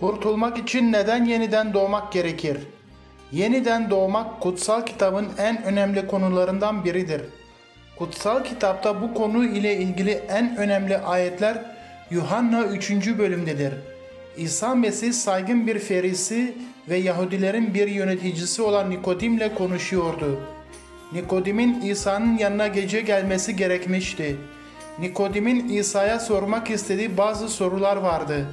Kurtulmak için neden yeniden doğmak gerekir? Yeniden doğmak kutsal kitabın en önemli konularından biridir. Kutsal kitapta bu konu ile ilgili en önemli ayetler Yuhanna 3. bölümdedir. İsa Mesih saygın bir ferisi ve Yahudilerin bir yöneticisi olan Nikodim'le konuşuyordu. Nikodim'in İsa'nın yanına gece gelmesi gerekmişti. Nikodim'in İsa'ya sormak istediği bazı sorular vardı.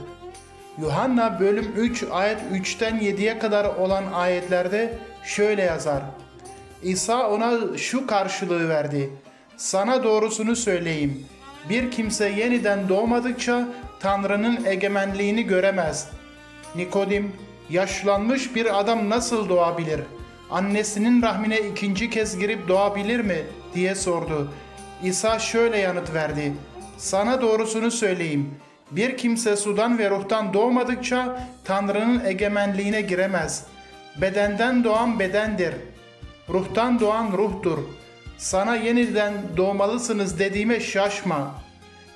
Yuhanna bölüm 3 ayet 3'ten 7'ye kadar olan ayetlerde şöyle yazar. İsa ona şu karşılığı verdi. Sana doğrusunu söyleyeyim. Bir kimse yeniden doğmadıkça Tanrı'nın egemenliğini göremez. Nikodim, yaşlanmış bir adam nasıl doğabilir? Annesinin rahmine ikinci kez girip doğabilir mi? diye sordu. İsa şöyle yanıt verdi. Sana doğrusunu söyleyeyim. Bir kimse sudan ve ruhtan doğmadıkça Tanrı'nın egemenliğine giremez. Bedenden doğan bedendir. Ruhtan doğan ruhtur. Sana yeniden doğmalısınız dediğime şaşma.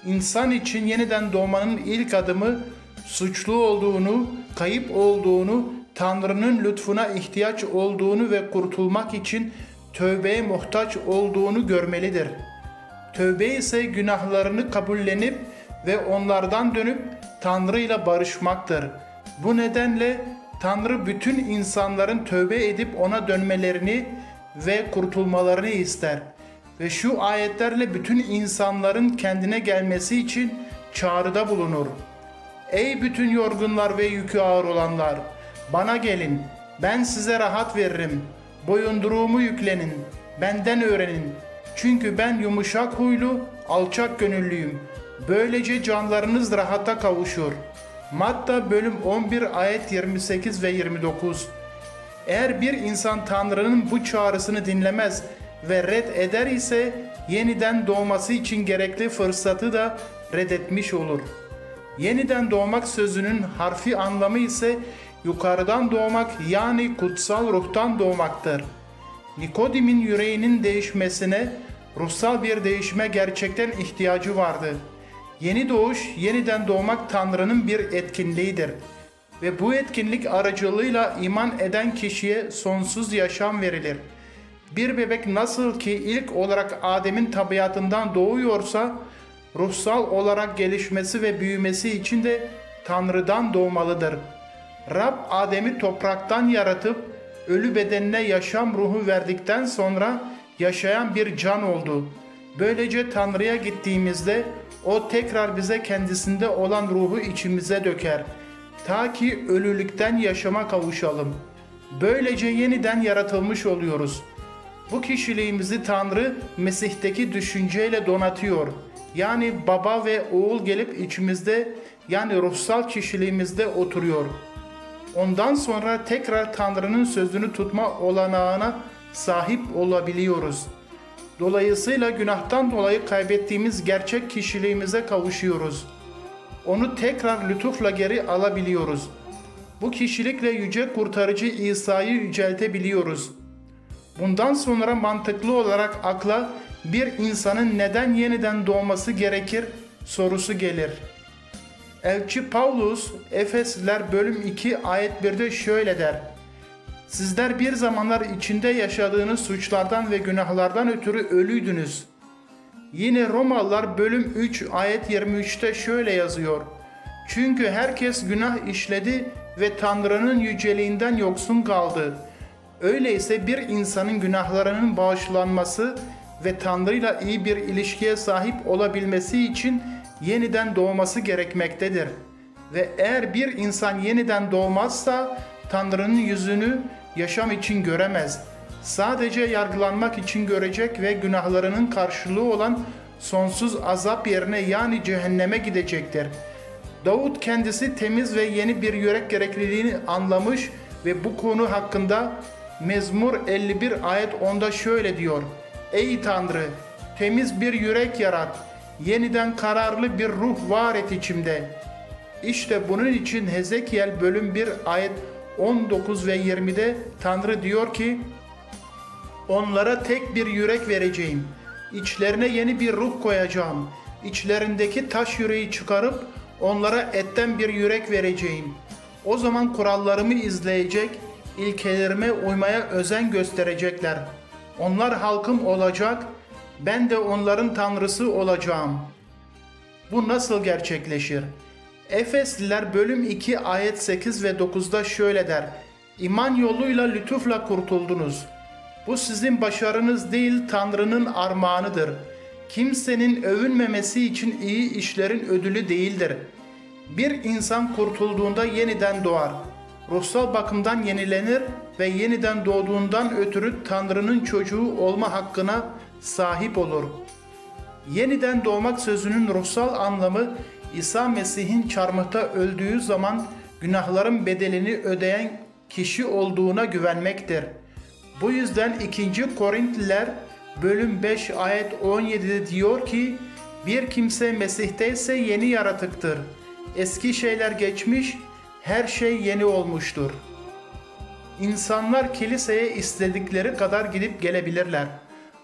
İnsan için yeniden doğmanın ilk adımı suçlu olduğunu, kayıp olduğunu, Tanrı'nın lütfuna ihtiyaç olduğunu ve kurtulmak için tövbeye muhtaç olduğunu görmelidir. Tövbe ise günahlarını kabullenip ve onlardan dönüp Tanrı ile barışmaktır. Bu nedenle Tanrı bütün insanların tövbe edip ona dönmelerini ve kurtulmalarını ister. Ve şu ayetlerle bütün insanların kendine gelmesi için çağrıda bulunur. Ey bütün yorgunlar ve yükü ağır olanlar! Bana gelin, ben size rahat veririm. Boyunduruğumu yüklenin, benden öğrenin. Çünkü ben yumuşak huylu, alçak gönüllüyüm. Böylece canlarınız rahata kavuşur. Matta bölüm 11 ayet 28 ve 29 Eğer bir insan Tanrı'nın bu çağrısını dinlemez ve red eder ise yeniden doğması için gerekli fırsatı da reddetmiş olur. Yeniden doğmak sözünün harfi anlamı ise yukarıdan doğmak yani kutsal ruhtan doğmaktır. Nikodim'in yüreğinin değişmesine, ruhsal bir değişime gerçekten ihtiyacı vardı. Yeni doğuş, yeniden doğmak Tanrı'nın bir etkinliğidir. Ve bu etkinlik aracılığıyla iman eden kişiye sonsuz yaşam verilir. Bir bebek nasıl ki ilk olarak Adem'in tabiatından doğuyorsa, ruhsal olarak gelişmesi ve büyümesi için de Tanrı'dan doğmalıdır. Rab Adem'i topraktan yaratıp ölü bedenine yaşam ruhu verdikten sonra yaşayan bir can oldu. Böylece Tanrı'ya gittiğimizde o tekrar bize kendisinde olan ruhu içimize döker. Ta ki ölülükten yaşama kavuşalım. Böylece yeniden yaratılmış oluyoruz. Bu kişiliğimizi Tanrı Mesih'teki düşünceyle donatıyor. Yani baba ve oğul gelip içimizde yani ruhsal kişiliğimizde oturuyor. Ondan sonra tekrar Tanrı'nın sözünü tutma olanağına sahip olabiliyoruz. Dolayısıyla günahtan dolayı kaybettiğimiz gerçek kişiliğimize kavuşuyoruz. Onu tekrar lütufla geri alabiliyoruz. Bu kişilikle yüce kurtarıcı İsa'yı yüceltebiliyoruz. Bundan sonra mantıklı olarak akla bir insanın neden yeniden doğması gerekir sorusu gelir. Elçi Paulus Efesliler bölüm 2 ayet 1'de şöyle der. Sizler bir zamanlar içinde yaşadığınız suçlardan ve günahlardan ötürü ölüydünüz. Yine Romalılar bölüm 3 ayet 23'te şöyle yazıyor. Çünkü herkes günah işledi ve Tanrı'nın yüceliğinden yoksun kaldı. Öyleyse bir insanın günahlarının bağışlanması ve Tanrı ile iyi bir ilişkiye sahip olabilmesi için yeniden doğması gerekmektedir. Ve eğer bir insan yeniden doğmazsa Tanrı'nın yüzünü yaşam için göremez. Sadece yargılanmak için görecek ve günahlarının karşılığı olan sonsuz azap yerine yani cehenneme gidecektir. Davut kendisi temiz ve yeni bir yürek gerekliliğini anlamış ve bu konu hakkında Mezmur 51 ayet 10'da şöyle diyor. Ey Tanrı temiz bir yürek yarat, yeniden kararlı bir ruh var et içimde. İşte bunun için Hezekiel bölüm 1 ayet 19 ve 20'de Tanrı diyor ki Onlara tek bir yürek vereceğim. İçlerine yeni bir ruh koyacağım. İçlerindeki taş yüreği çıkarıp onlara etten bir yürek vereceğim. O zaman kurallarımı izleyecek, ilkelerime uymaya özen gösterecekler. Onlar halkım olacak, ben de onların tanrısı olacağım. Bu nasıl gerçekleşir? Efesliler bölüm 2 ayet 8 ve 9'da şöyle der. İman yoluyla lütufla kurtuldunuz. Bu sizin başarınız değil Tanrı'nın armağanıdır. Kimsenin övünmemesi için iyi işlerin ödülü değildir. Bir insan kurtulduğunda yeniden doğar. Ruhsal bakımdan yenilenir ve yeniden doğduğundan ötürü Tanrı'nın çocuğu olma hakkına sahip olur. Yeniden doğmak sözünün ruhsal anlamı İsa Mesih'in çarmıhta öldüğü zaman günahların bedelini ödeyen kişi olduğuna güvenmektir. Bu yüzden 2. Korintliler bölüm 5 ayet 17'de diyor ki bir kimse Mesih'teyse yeni yaratıktır. Eski şeyler geçmiş, her şey yeni olmuştur. İnsanlar kiliseye istedikleri kadar gidip gelebilirler.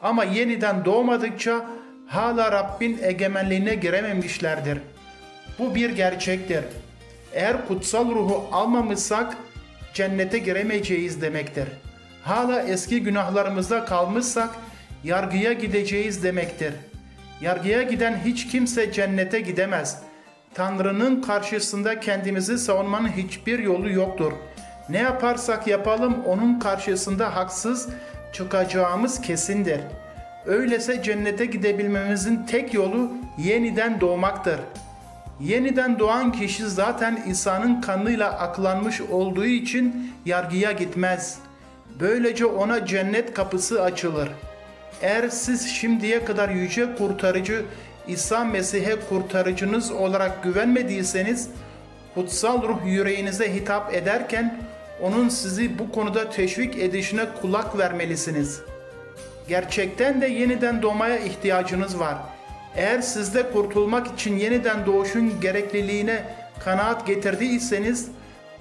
Ama yeniden doğmadıkça hala Rabbin egemenliğine girememişlerdir. Bu bir gerçektir. Eğer kutsal ruhu almamışsak cennete giremeyeceğiz demektir. Hala eski günahlarımızda kalmışsak yargıya gideceğiz demektir. Yargıya giden hiç kimse cennete gidemez. Tanrı'nın karşısında kendimizi savunmanın hiçbir yolu yoktur. Ne yaparsak yapalım onun karşısında haksız çıkacağımız kesindir. Öyleyse cennete gidebilmemizin tek yolu yeniden doğmaktır. Yeniden doğan kişi zaten İsa'nın kanıyla aklanmış olduğu için yargıya gitmez. Böylece ona cennet kapısı açılır. Eğer siz şimdiye kadar yüce kurtarıcı İsa Mesih'e kurtarıcınız olarak güvenmediyseniz, kutsal ruh yüreğinize hitap ederken onun sizi bu konuda teşvik edişine kulak vermelisiniz. Gerçekten de yeniden doğmaya ihtiyacınız var. Eğer sizde kurtulmak için yeniden doğuşun gerekliliğine kanaat getirdiyseniz,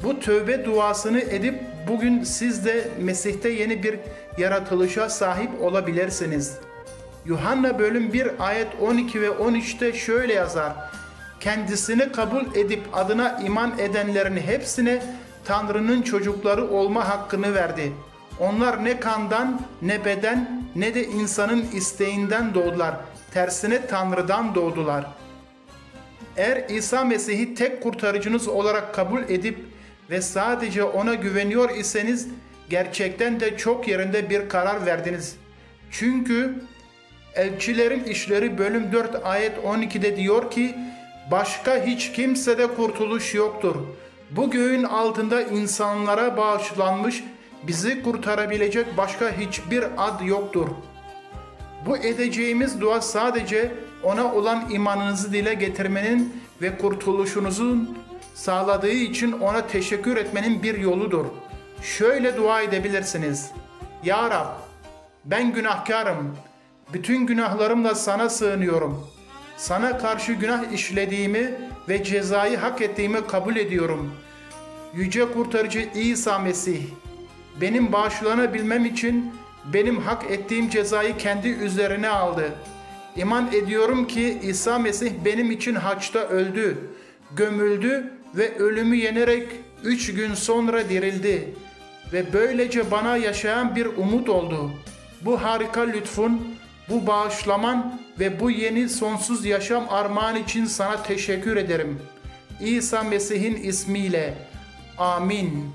bu tövbe duasını edip bugün siz de Mesih'te yeni bir yaratılışa sahip olabilirsiniz. Yuhanna bölüm 1 ayet 12 ve 13'te şöyle yazar. Kendisini kabul edip adına iman edenlerin hepsine Tanrı'nın çocukları olma hakkını verdi. Onlar ne kandan ne beden ne de insanın isteğinden doğdular. Tersine Tanrı'dan doğdular. Eğer İsa Mesih'i tek kurtarıcınız olarak kabul edip ve sadece ona güveniyor iseniz gerçekten de çok yerinde bir karar verdiniz. Çünkü Elçilerin İşleri bölüm 4 ayet 12'de diyor ki başka hiç kimsede kurtuluş yoktur. Bu göğün altında insanlara bağışlanmış bizi kurtarabilecek başka hiçbir ad yoktur. Bu edeceğimiz dua sadece ona olan imanınızı dile getirmenin ve kurtuluşunuzun sağladığı için ona teşekkür etmenin bir yoludur. Şöyle dua edebilirsiniz. Ya Rab, ben günahkarım. Bütün günahlarımla sana sığınıyorum. Sana karşı günah işlediğimi ve cezayı hak ettiğimi kabul ediyorum. Yüce kurtarıcı İsa Mesih, benim bağışlanabilmem için benim hak ettiğim cezayı kendi üzerine aldı. İman ediyorum ki İsa Mesih benim için haçta öldü, gömüldü ve ölümü yenerek üç gün sonra dirildi ve böylece bana yaşayan bir umut oldu. Bu harika lütfun, bu bağışlaman ve bu yeni sonsuz yaşam armağan için sana teşekkür ederim. İsa Mesih'in ismiyle. Amin.